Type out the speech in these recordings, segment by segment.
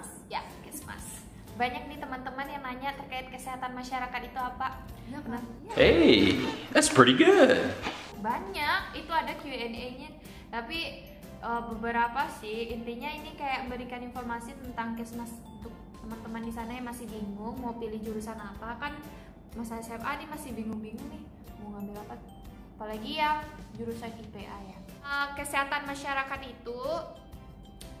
Kesmas? Ya, Kesmas. Banyak nih teman-teman yang nanya terkait kesehatan masyarakat itu apa? Ya, Nah, Hey, that's pretty good. banyak itu ada Q&A-nya tapi eh, beberapa sih intinya ini kayak memberikan informasi tentang kesmas untuk teman-teman di sana yang masih bingung mau pilih jurusan apa kan masa SMA nih masih bingung-bingung nih mau ngambil apa apalagi yang jurusan IPA ya Eh, kesehatan masyarakat itu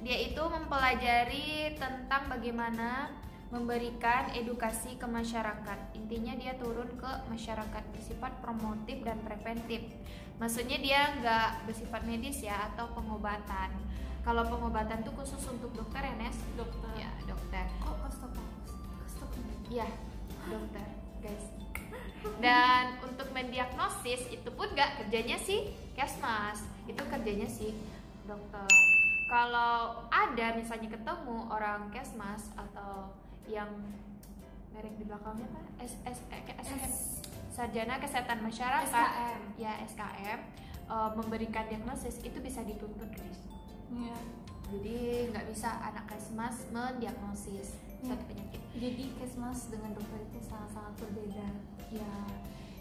dia itu mempelajari tentang bagaimana memberikan edukasi ke masyarakat. Intinya dia turun ke masyarakat bersifat promotif dan preventif. Maksudnya dia nggak bersifat medis ya atau pengobatan. Kalau pengobatan tuh khusus untuk dokter ya Nes? Dokter. Ya dokter. Kok astagfirullah? Astagfirullah. Iya dokter guys. Dan untuk mendiagnosis itu pun nggak kerjanya sih kesmas, itu kerjanya sih dokter. Kalau ada misalnya ketemu orang kesmas atau yang merek di belakangnya apa? S S eh, S, Sarjana Kesehatan Masyarakat, SKM. ya SKM, eh, memberikan diagnosis itu bisa dituntut guys. Iya. Jadi nggak bisa anak kesmas mendiagnosis Ya. suatu penyakit. Jadi kesmas dengan dokter itu sangat-sangat berbeda. Ya.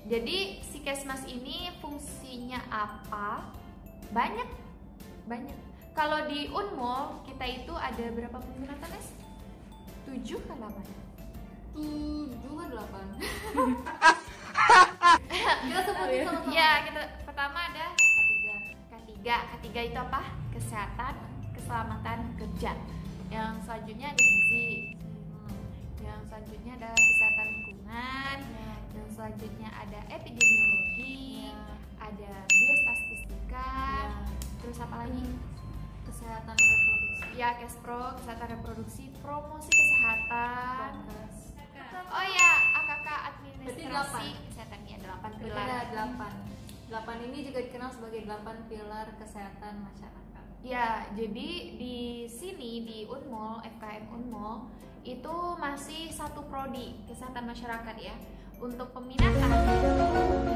Jadi si kesmas ini fungsinya apa? Banyak, banyak. Kalau di Unmul kita itu ada berapa peminatan es? Tujuh kan delapan? Tujuh ke delapan. Kita sebutin sama-sama. Ya kita pertama ada Ketiga. K3. K3 itu apa? Kesehatan, keselamatan kerja. Yang selanjutnya ada gizi. Hmm. Yang selanjutnya ada kesehatan lingkungan. Ya. Yang selanjutnya ada epidemiologi. Ya. Ada biostatistika. Ya. Terus apa lagi? Kesehatan reproduksi. Ya, Kespro, kesehatan reproduksi, promosi kesehatan. Oh ya, AKK administrasi kesehatan ya, delapan pilar. delapan. Delapan ini juga dikenal sebagai delapan pilar kesehatan masyarakat. Ya, jadi di sini di Unmul, FKM Unmul itu masih satu prodi kesehatan masyarakat ya. Untuk peminatan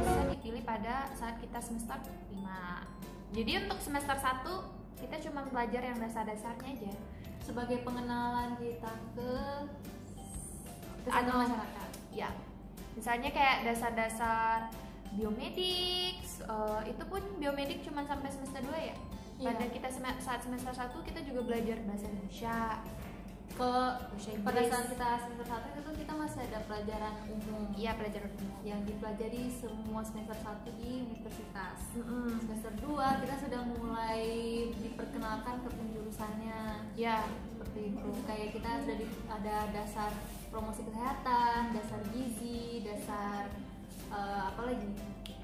bisa dipilih pada saat kita semester 5. Jadi untuk semester 1 kita cuma belajar yang dasar-dasarnya aja. Sebagai pengenalan kita ke kesehatan masyarakat. ya misalnya kayak dasar-dasar biomedik eh, itu pun biomedik cuma sampai semester 2 ya Iya. pada kita sem- saat semester 1 kita juga belajar bahasa Indonesia Ke pada saat kita semester satu itu kita masih ada pelajaran umum iya pelajaran umum yang dipelajari semua semester 1 di universitas. Mm-mm. Semester 2 kita sudah diperkenalkan ke penjurusannya ya seperti itu. Kayak kita sudah di- ada dasar promosi kesehatan, dasar gizi, dasar eh, apa lagi?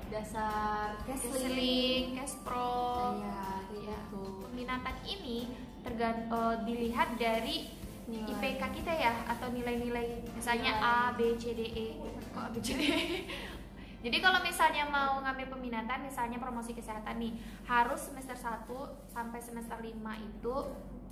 Dasar Kesling. Kespro Iya, kayak Ya. gitu. peminatan ini tergan eh, dilihat dari Nilai. IPK kita ya atau nilai-nilai misalnya A, Nilai. B, C, D, E. Kok A, B, C, D, E? Jadi kalau misalnya mau ngambil peminatan misalnya promosi kesehatan nih, harus semester 1 sampai semester 5 itu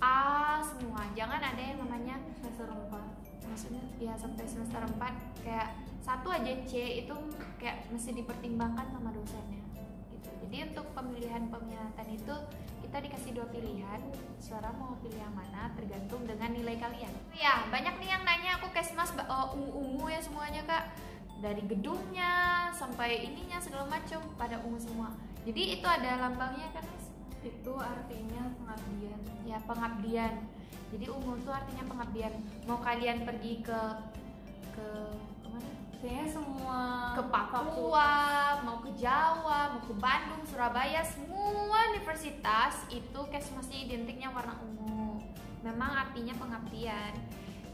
A semua. Jangan ada yang namanya Semester 4. maksudnya ya sampai semester 4 kayak satu aja C itu kayak mesti dipertimbangkan sama dosennya gitu. Jadi untuk pemilihan peminatan itu kita dikasih dua pilihan, suara mau pilih yang mana tergantung dengan nilai kalian. Ya banyak nih yang nanya aku kesmas ba- oh, ungu-ungu ya semuanya kak dari gedungnya sampai ininya segala macam pada ungu semua. Jadi itu ada lambangnya kan Mas? Itu artinya pengabdian. ya pengabdian. Jadi ungu itu artinya pengabdian. Mau kalian pergi ke ke ke mana? Kayaknya semua ke Papua mau ke Jawa mau ke Bandung Surabaya semua universitas itu kesmasnya identiknya warna ungu. Memang artinya pengabdian.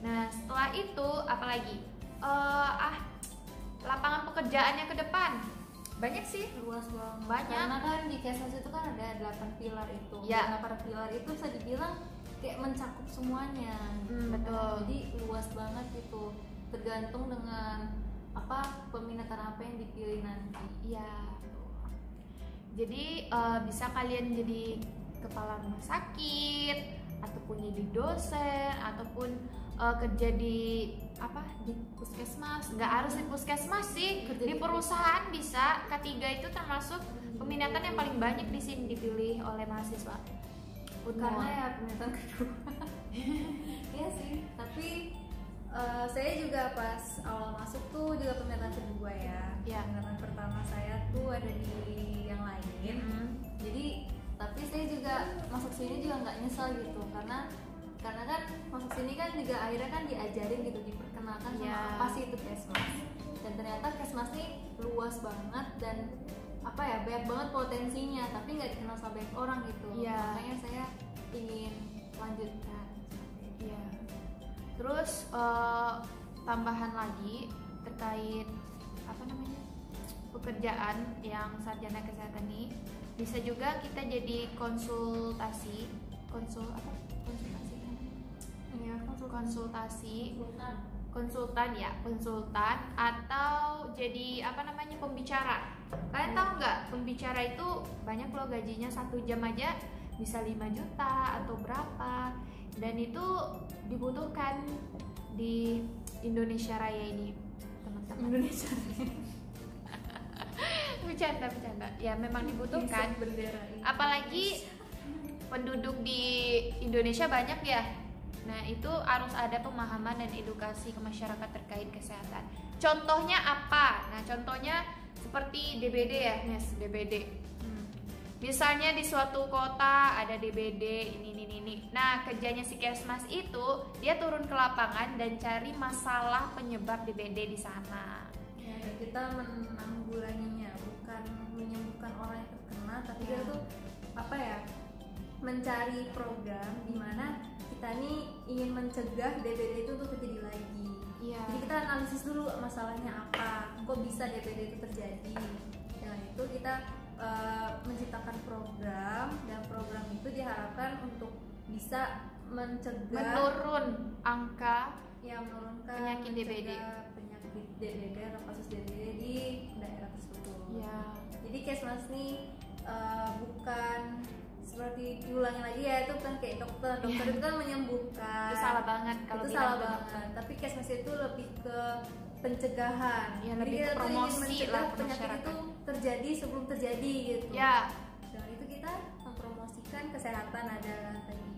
Nah setelah itu apalagi? Eh, ah lapangan pekerjaannya ke depan banyak sih luas banget. Banyak. Karena kan di Kesmas itu kan ada delapan pilar itu. Ya. Delapan pilar itu bisa dibilang kayak mencakup semuanya. Hmm, betul. Jadi luas banget gitu. Tergantung dengan apa peminatan apa yang dipilih nanti. Iya. Jadi eh, bisa kalian jadi kepala rumah sakit ataupun jadi dosen ataupun eh, kerja di apa di puskesmas. Nggak harus di puskesmas sih Kerja di perusahaan bisa. K3 itu termasuk peminatan yang paling banyak di sini dipilih oleh mahasiswa. Karena Unmul. ya peminatan kedua. Iya sih tapi eh, saya juga pas awal masuk tuh juga peminatan kedua ya. Iya. peminatan pertama saya tuh ada di yang lain. Mm. jadi tapi saya juga masuk sini juga nggak nyesel gitu. Karena karena kan masuk sini kan juga akhirnya kan diajarin gitu diperkenalkan sama Ya. apa sih itu kesmas dan ternyata kesmas nih luas banget dan apa ya banyak banget potensinya tapi nggak dikenal sama banyak orang gitu Ya. makanya saya ingin lanjutkan Iya. Terus eh, tambahan lagi terkait apa namanya pekerjaan yang sarjana kesehatan ini bisa juga kita jadi konsultasi konsul apa iya konsultasi. Konsultan ya konsultan atau jadi apa namanya pembicara. Kalian tahu nggak pembicara itu banyak loh gajinya satu jam aja bisa 5 juta atau berapa. Dan itu dibutuhkan di Indonesia Raya ini teman-teman. Indonesia bercanda bercanda. Ya memang dibutuhkan. Bendera ini. apalagi penduduk di Indonesia banyak ya nah itu harus ada pemahaman dan edukasi ke masyarakat terkait kesehatan. Contohnya apa? Nah contohnya seperti DBD ya Nes DBD Hmm. misalnya di suatu kota ada DBD ini ini ini nah kerjanya si Kesmas itu dia turun ke lapangan dan cari masalah penyebab DBD di sana. Ya, kita menanggulanginya bukan menyembuhkan orang yang terkena tapi Ya. kita tuh apa ya mencari program di mana kita nih ingin mencegah DBD itu untuk terjadi lagi iya jadi kita analisis dulu masalahnya apa kok bisa DBD itu terjadi nah itu kita eh, menciptakan program dan program itu diharapkan untuk bisa mencegah menurun angka yang menurunkan Penyakit DBD. penyakit DBD atau kasus DBD di daerah tersebut. ya Jadi Kesmas nih eh, bukan seperti diulangi lagi ya itu kan kayak dokter dokter itu kan menyembuhkan. Itu salah banget kalau itu salah banget. Dokter. tapi Kesmas itu lebih ke pencegahan. Ya, Jadi lebih kita ke tuh ingin promosi mencegah lah penyakit itu terjadi sebelum terjadi gitu. Ya dan itu kita mempromosikan kesehatan adalah tadi.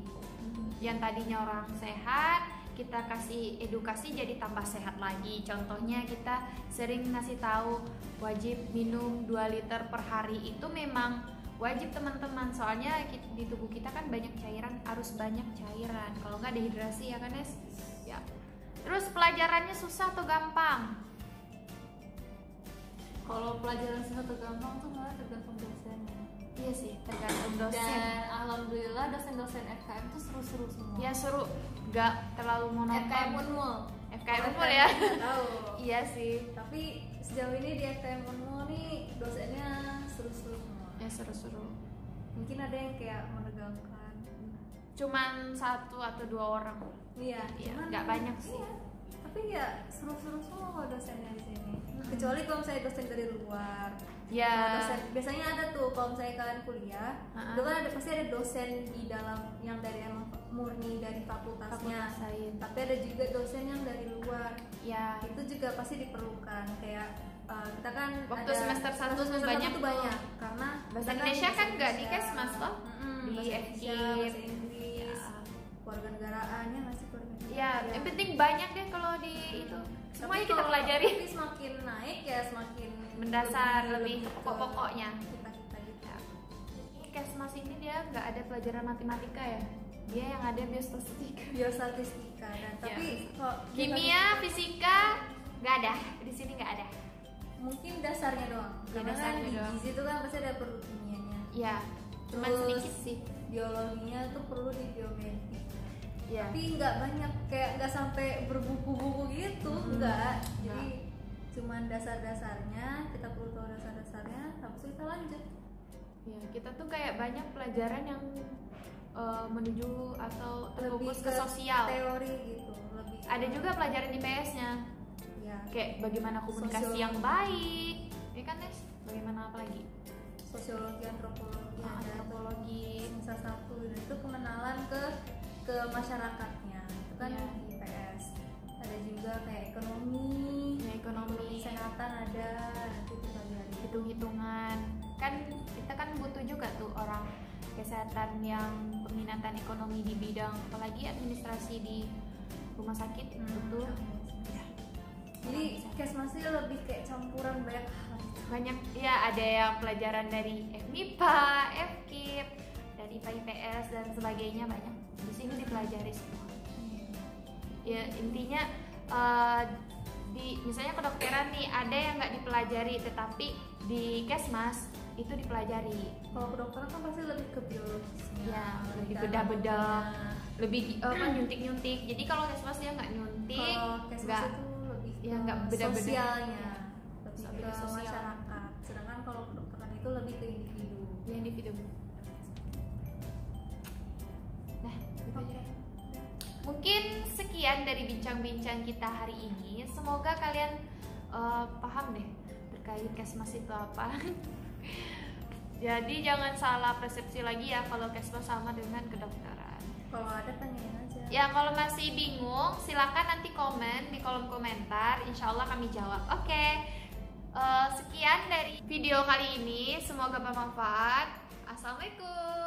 Yang tadinya orang sehat kita kasih edukasi jadi tambah sehat lagi. Contohnya kita sering ngasih tahu wajib minum 2 liter per hari itu memang wajib teman-teman. Soalnya di tubuh kita kan banyak cairan harus banyak cairan. Kalau nggak dehidrasi ya kan Nes ya. Terus pelajarannya susah atau gampang? Kalau pelajaran satu gampang tuh malah tergantung dosennya. Iya sih tergantung dosen. Dan alhamdulillah dosen-dosen FKM tuh seru-seru semua. Ya seru. Nggak terlalu monoton FKM Unmul FKM Unmul ya. tahu iya sih. Tapi sejauh ini di FKM Unmul nih dosennya seru-seru ya seru-seru. Mungkin ada yang kayak menegangkan. Cuman satu atau dua orang. Iya Iya, cuman- nggak banyak sih. iya. tapi ya seru-seru semua kok dosennya di sini. Kecuali kalau misalnya dosen dari luar. Ya Nah, dosen biasanya ada tuh kalau misalnya kalian kuliah itu kan ada pasti ada dosen di dalam yang dari emang murni dari fakultasnya. Fakultas tapi ada juga dosen yang dari luar. Ya itu juga pasti diperlukan kayak uh, kita kan Waktu ada semester satu semester banyak tuh. banyak karena bahasa Indonesia kan nggak di Indonesia. Kesmas toh Di FK. Inggris Ya. keluarga negaraan ya masih keluarga ya yang penting banyak deh kalau di itu semuanya Tapi kita pelajari tapi semakin naik ya semakin mendasar lebih pokok-pokoknya kita kita gitu ya. Ini Kesmas ini dia nggak ada pelajaran matematika ya dia yang ada biostatistika biostatistika dan tapi kok Ya. kimia fisika nggak ada di sini nggak ada mungkin dasarnya doang. Ya, karena kan dasarnya di doang. gizi itu kan pasti ada perlu kimianya. Ya cuman Terus sedikit sih. biologinya tuh perlu di biomedis ya. Tapi nggak banyak kayak nggak sampai berbuku-buku gitu Hmm, nggak. Jadi nggak. cuman dasar-dasarnya kita perlu tahu dasar-dasarnya habis itu kita lanjut. Ya, kita tuh kayak banyak pelajaran yang uh, menuju atau terfokus ke sosial. teori gitu lebih ke- Ada juga pelajaran IPS-nya, ya kayak bagaimana komunikasi Sosiologi. yang baik, ya kan Nes? Bagaimana apa lagi? sosiologi antropologi Nah, ada antropologi. semester satu dan itu pengenalan ke ke masyarakatnya itu kan di IPS ada juga kayak ekonomi Ya, ekonomi. kesehatan ada nanti dipelajari hitung-hitungan kan kita kan butuh juga tuh orang kesehatan yang peminatan ekonomi di bidang apalagi administrasi di rumah sakit Hmm, butuh. Jadi kesmasnya lebih kayak campuran banyak hal. Banyak ya ada yang pelajaran dari FMIPA, FKIP, dari IPA IPS dan sebagainya banyak. Di sini dipelajari semua. Ya intinya eh, di misalnya kedokteran nih ada yang nggak dipelajari tetapi di kesmas itu dipelajari. Kalau kedokteran kan pasti lebih ke biologisnya Ya, lebih ke bedah-bedah. lebih apa nyuntik-nyuntik. Jadi kalau kesmas dia nggak nyuntik kalau kesmas nggak itu lebih ya, nggak beda-beda. sosialnya. lebih Lebih ke sosial. masyarakat. Sedangkan kalau kedokteran itu lebih ke individu. Ya individu. Nah itu aja. mungkin sekian dari bincang-bincang kita hari ini. Semoga kalian eh, paham deh terkait kesmas itu apa. Jadi jangan salah persepsi lagi ya kalau kesmas sama dengan kedokteran kalau ada tanyain aja. Ya kalau masih bingung silakan nanti komen di kolom komentar. Insya Allah kami jawab. Oke. Eh, Sekian dari video kali ini. Semoga bermanfaat. Assalamualaikum